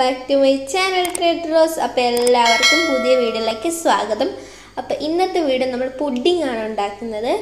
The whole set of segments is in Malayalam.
Back to my channel trade അപ്പോൾ എല്ലാവർക്കും പുതിയ വീഡിയോയിലേക്ക് സ്വാഗതം. അപ്പോൾ ഇന്നത്തെ വീഡിയോ നമ്മൾ പുഡിംഗ് ആണ് ഉണ്ടാക്കുന്നത്.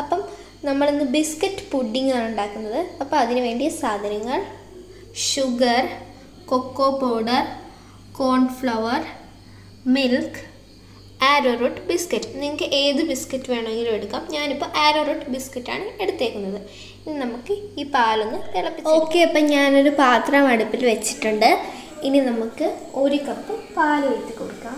അപ്പം നമ്മളിന്ന് ബിസ്ക്കറ്റ് പുഡിംഗ് ആണ് ഉണ്ടാക്കുന്നത്. അപ്പോൾ അതിന് വേണ്ടിയ സാധനങ്ങൾ sugar cocoa powder cornflour milk arrowroot biscuit. നിങ്ങൾക്ക് ഏത് ബിസ്ക്കറ്റ് വേണമെങ്കിലും എടുക്കാം. ഞാനിപ്പോൾ ആരോറൂട്ട് ബിസ്ക്കറ്റാണ് എടുത്തേക്കുന്നത്. ഇനി നമുക്ക് ഈ പാലൊന്ന് തിളപ്പിച്ച് ഓക്കെ അപ്പം ഞാനൊരു പാത്രം അടുപ്പിൽ വെച്ചിട്ടുണ്ട്. ഇനി നമുക്ക് ഒരു കപ്പ് പാൽ ഒഴിച്ച് കൊടുക്കാം.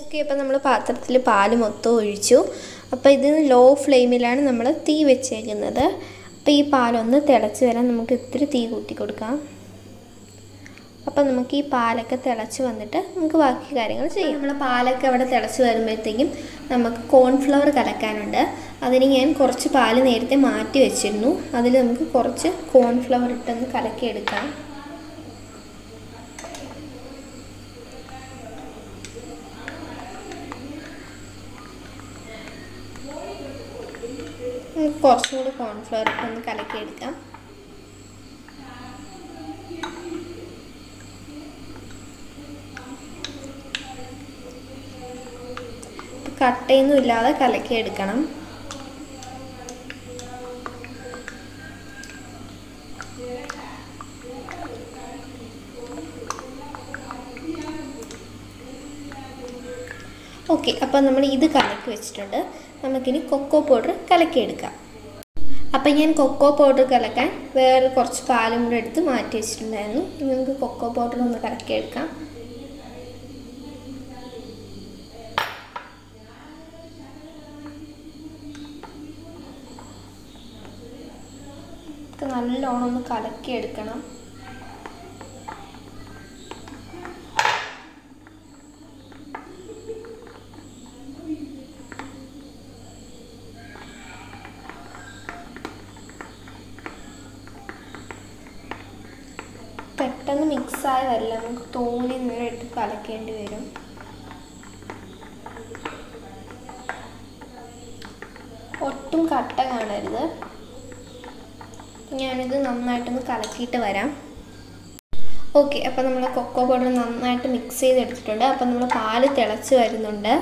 ഓക്കെ അപ്പം നമ്മൾ പാത്രത്തിൽ പാൽ മൊത്തം ഒഴിച്ചു. അപ്പോൾ ഇത് ലോ ഫ്ലെയിമിലാണ് നമ്മൾ തീ വെച്ചേക്കുന്നത്. അപ്പോൾ ഈ പാലൊന്ന് തിളച്ച് വരാൻ നമുക്ക് ഇത്തിരി തീ കൂട്ടി കൊടുക്കാം. അപ്പോൾ നമുക്ക് ഈ പാലൊക്കെ തിളച്ച് വന്നിട്ട് നമുക്ക് ബാക്കി കാര്യങ്ങൾ ചെയ്യാം. നമ്മൾ പാലൊക്കെ അവിടെ തിളച്ച് വരുമ്പോഴത്തേക്കും നമുക്ക് കോൺഫ്ലവർ കലക്കാനുണ്ട്. അതിന് ഞാൻ കുറച്ച് പാൽ നേരത്തെ മാറ്റി വെച്ചിരുന്നു. അതിൽ നമുക്ക് കുറച്ച് കോൺഫ്ലവർ ഇട്ടൊന്ന് കലക്കിയെടുക്കാം. നമുക്ക് കുറച്ചും കൂടി കോൺഫ്ലവർ ഒന്ന് കലക്കിയെടുക്കാം. കട്ടയൊന്നും ഇല്ലാതെ കലക്കിയെടുക്കണം ഓക്കെ അപ്പോൾ നമ്മൾ ഇത് കലക്കി വെച്ചിട്ടുണ്ട്. നമുക്കിനി കൊക്കോ പൗഡർ കലക്കി എടുക്കാം. അപ്പം ഞാൻ കൊക്കോ പൗഡർ കലക്കാൻ വേറെ കുറച്ച് പാലും കൂടെ എടുത്ത് മാറ്റി വെച്ചിട്ടുണ്ടായിരുന്നു. നമുക്ക് കൊക്കോ പൗഡർ ഒന്ന് കലക്കിയെടുക്കാം നല്ലോണം ഒന്ന് കലക്കിയെടുക്കണം. പെട്ടെന്ന് മിക്സായി വരില്ല. നമുക്ക് തോന്നി ഇട്ട് കലക്കേണ്ടി വരും. ഒട്ടും കട്ട കാണരുത്. ഞാനിത് നന്നായിട്ടൊന്ന് കലക്കിയിട്ട് വരാം. ഓക്കെ അപ്പോൾ നമ്മൾ കൊക്കോ പൗഡർ നന്നായിട്ട് മിക്സ് ചെയ്തെടുത്തിട്ടുണ്ട്. അപ്പോൾ നമ്മൾ പാൽ തിളച്ച് വരുന്നുണ്ട്.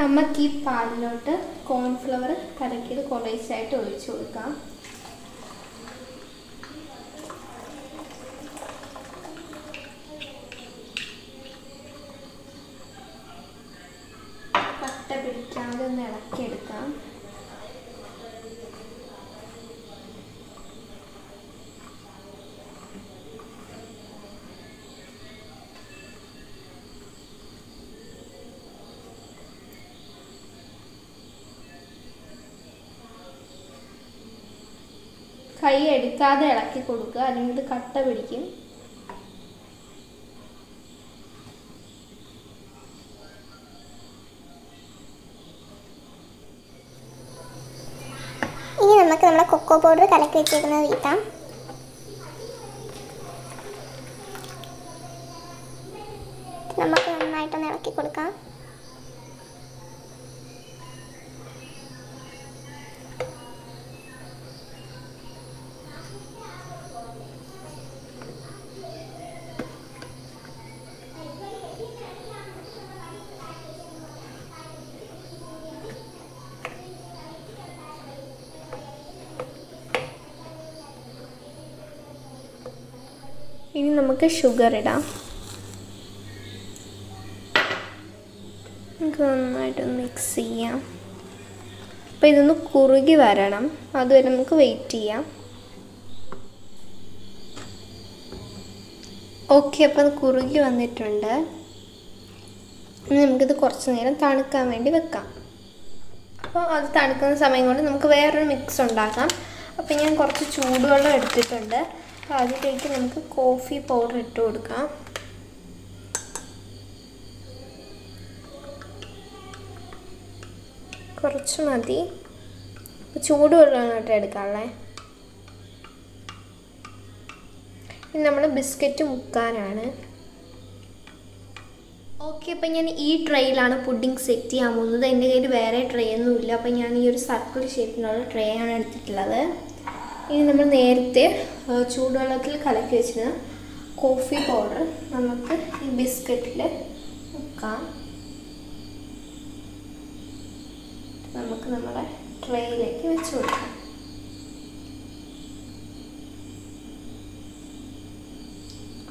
നമുക്ക് ഈ പാലിലോട്ട് കോൺഫ്ലവർ കലക്കിയത് കുറേശ്ശായിട്ട് ഒഴിച്ചു കൊടുക്കാം കട്ട പിടിക്കാതെ ഒന്ന് ഇളക്കിയെടുക്കാം കൈ എടുക്കാതെ ഇളക്കി കൊടുക്കുക. അല്ലെങ്കിൽ ഇത് കട്ട പിടിക്കും. ഇനി നമുക്ക് നമ്മുടെ കൊക്കോ പൗഡർ കലക്കി വെച്ചേക്കുന്നത് വീട്ടാം. ഇനി നമുക്ക് ഷുഗർ ഇടാം. നമുക്ക് നന്നായിട്ടൊന്ന് മിക്സ് ചെയ്യാം. അപ്പോൾ ഇതൊന്ന് കുറുകി വരണം. അതുവരെ നമുക്ക് വെയിറ്റ് ചെയ്യാം. ഓക്കെ അപ്പോൾ അത് കുറുകി വന്നിട്ടുണ്ട്. ഇനി നമുക്കിത് കുറച്ച് നേരം തണുക്കാൻ വേണ്ടി വെക്കാം. അപ്പോൾ അത് തണുക്കുന്ന സമയം കൊണ്ട് നമുക്ക് വേറൊരു മിക്സ് ഉണ്ടാക്കാം. അപ്പോൾ ഞാൻ കുറച്ച് ചൂടുവെള്ളം എടുത്തിട്ടുണ്ട്. അപ്പോൾ അതിലേക്ക് നമുക്ക് കോഫി പൗഡർ ഇട്ട് കൊടുക്കാം. കുറച്ച് മതി. ഇപ്പോൾ ചൂടുവെള്ളമാണ് കേട്ടോ എടുക്കാനുള്ളത് ഇനി നമ്മൾ ബിസ്ക്കറ്റ് മുക്കാനാണ്. ഓക്കെ അപ്പം ഞാൻ ഈ ട്രേയിലാണ് പുഡിംഗ് സെറ്റ് ചെയ്യാൻ പോകുന്നത്. എന്റെ കയ്യിൽ വേറെ ട്രേ ഒന്നും ഇല്ല അപ്പം ഞാൻ ഈ ഒരു സർക്കിൾ ഷേപ്പിനുള്ള ട്രേ ആണ് എടുത്തിട്ടുള്ളത്. ഇനി നമ്മൾ നേരത്തെ ചൂടുവെള്ളത്തിൽ കലക്കി വെച്ചിരുന്ന കോഫി പൗഡർ നമുക്ക് ഈ ബിസ്ക്കറ്റിൽ മുക്കാം. നമുക്ക് നമ്മുടെ ട്രേയിലേക്ക് വെച്ച് കൊടുക്കാം.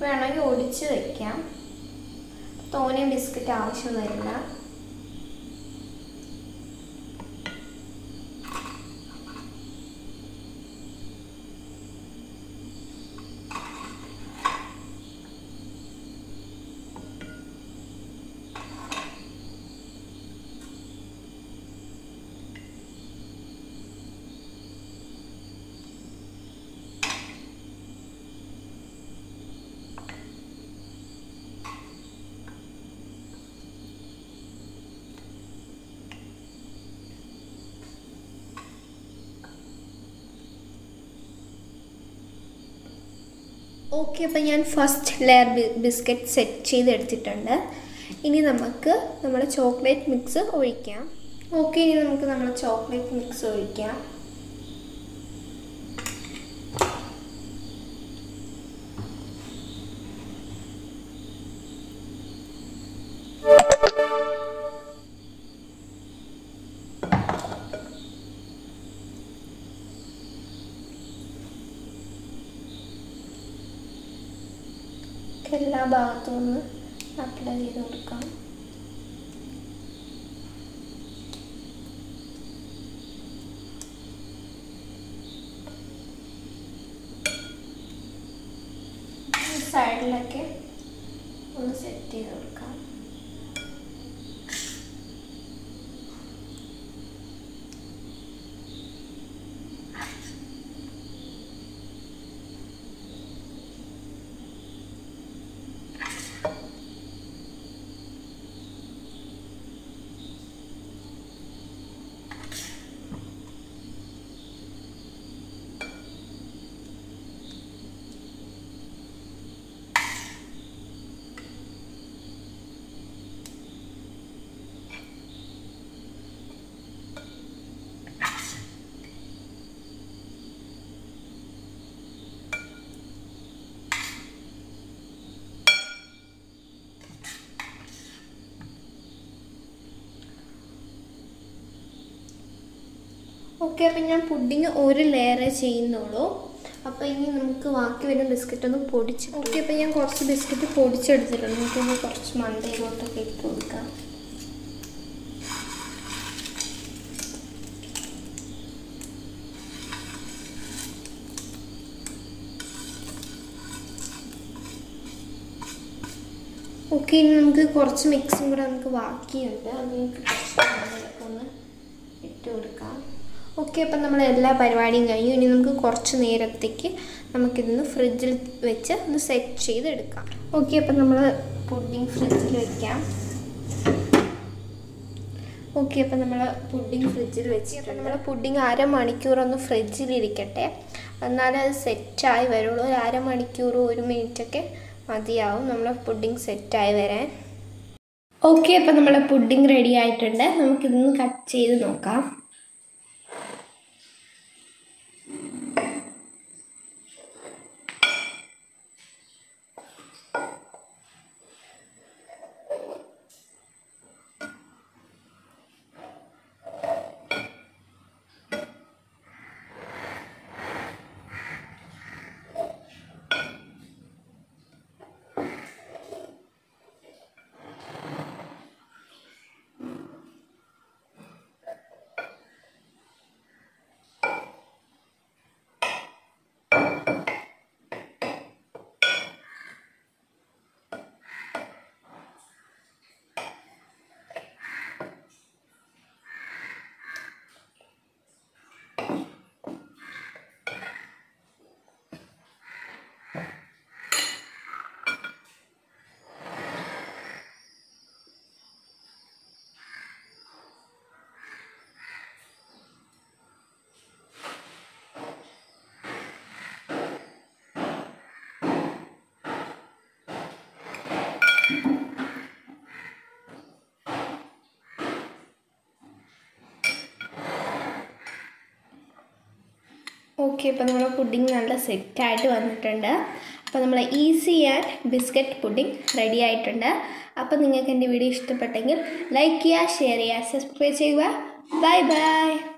വേണമെങ്കിൽ ഒടിച്ച് വയ്ക്കാം തോനെ ബിസ്ക്കറ്റ് ആവശ്യം വരില്ല. ഓക്കെ അപ്പം ഞാൻ ഫസ്റ്റ് ലെയർ ബിസ്ക്കറ്റ് സെറ്റ് ചെയ്തെടുത്തിട്ടുണ്ട്. ഇനി നമുക്ക് നമ്മുടെ ചോക്ലേറ്റ് മിക്സ് ഒഴിക്കാം. ഓക്കെ ഇനി നമുക്ക് നമ്മുടെ ചോക്ലേറ്റ് മിക്സ് ഒഴിക്കാം. എല്ലാ ഭാഗത്തും ഒന്ന് അപ്ലൈ ചെയ്ത് കൊടുക്കാം. സൈഡിലൊക്കെ ഒന്ന് സെറ്റ് ചെയ്ത് കൊടുക്കാം. ഓക്കെ അപ്പം ഞാൻ പുഡിങ് ഒരു ലെയറേ ചെയ്യുന്നുള്ളൂ അപ്പോൾ ഇനി നമുക്ക് ബാക്കി വരുന്ന ബിസ്ക്കറ്റ് ഒന്ന് പൊടിച്ച് ഓക്കെ അപ്പം ഞാൻ കുറച്ച് ബിസ്ക്കറ്റ് പൊടിച്ചെടുത്തിട്ടുണ്ട്. നമുക്ക് ഇനി കുറച്ച് മണ്ടയിലോട്ടൊക്കെ ഇട്ട് കൊടുക്കാം. ഓക്കെ ഇനി നമുക്ക് കുറച്ച് മിക്സും കൂടെ നമുക്ക് ബാക്കിയുണ്ട്. അത് നമുക്ക് ഒന്ന് ഇട്ട് കൊടുക്കാം. ഓക്കെ അപ്പം നമ്മൾ എല്ലാ പരിപാടിയും കഴിഞ്ഞു. ഇനി നമുക്ക് കുറച്ച് നേരത്തേക്ക് നമുക്കിതൊന്ന് ഫ്രിഡ്ജിൽ വെച്ച് ഒന്ന് സെറ്റ് ചെയ്തെടുക്കാം. ഓക്കെ അപ്പം നമ്മൾ പുഡിങ് ഫ്രിഡ്ജിൽ വെക്കാം. ഓക്കെ അപ്പം നമ്മൾ പുഡിങ് ഫ്രിഡ്ജിൽ വെച്ച് അപ്പം നമ്മൾ പുഡിങ് അരമണിക്കൂറൊന്ന് ഫ്രിഡ്ജിൽ ഇരിക്കട്ടെ. എന്നാലേ അത് സെറ്റായി വരുള്ളൂ. ഒരു അരമണിക്കൂർ ഒരു മിനിറ്റൊക്കെ മതിയാവും നമ്മൾ പുഡിങ് സെറ്റായി വരാൻ. ഓക്കെ അപ്പം നമ്മളെ പുഡിങ് റെഡി ആയിട്ടുണ്ട്. നമുക്കിതൊന്ന് കട്ട് ചെയ്ത് നോക്കാം. ഓക്കെ ഇപ്പോൾ നമ്മുടെ പുഡിംഗ് നല്ല സെറ്റായിട്ട് വന്നിട്ടുണ്ട്. അപ്പോൾ നമ്മൾ easy and biscuit pudding ready ആയിട്ടുണ്ട്. അപ്പോൾ നിങ്ങൾക്ക് എന്റെ വീഡിയോ ഇഷ്ടപ്പെട്ടെങ്കിൽ ലൈക്ക് ചെയ്യുക ഷെയർ ചെയ്യുക സബ്സ്ക്രൈബ് ചെയ്യുക. Bye bye.